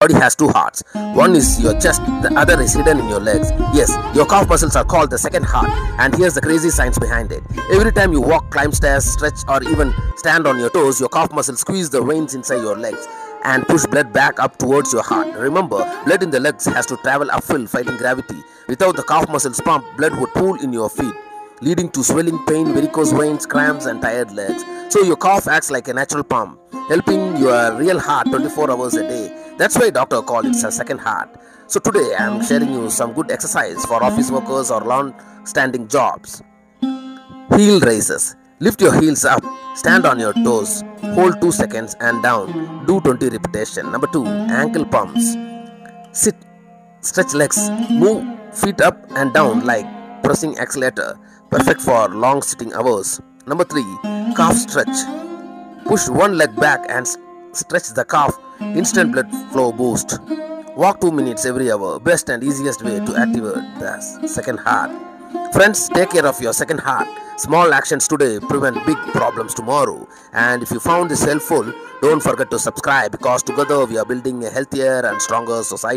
body has two hearts. One is your chest, the other is hidden in your legs. Yes, your calf muscles are called the second heart, and here's the crazy science behind it. Every time you walk, climb stairs, stretch, or even stand on your toes, your calf muscles squeeze the veins inside your legs and push blood back up towards your heart. Remember, blood in the legs has to travel uphill fighting gravity. Without the calf muscles pump, blood would pool in your feet, leading to swelling, pain, varicose veins, cramps, and tired legs. So your calf acts like a natural pump, helping your real heart 24 hours a day. That's why doctor call it a second heart. So today I am uh-huh. sharing you some good exercise for office uh-huh. workers or long-standing jobs. Heel raises. Lift your heels up. Stand on your toes. Hold 2 seconds and down. Do 20 repetition. Number 2. Ankle pumps. Sit. Stretch legs. Move feet up and down uh-huh. like pressing accelerator. Perfect for long sitting hours. Number 3. Calf stretch. Push one leg back and stretch the calf. Instant blood flow boost. Walk 2 minutes every hour. Best and easiest way to activate the second heart. Friends, take care of your second heart. Small actions today prevent big problems tomorrow. And if you found this helpful, don't forget to subscribe because together we are building a healthier and stronger society.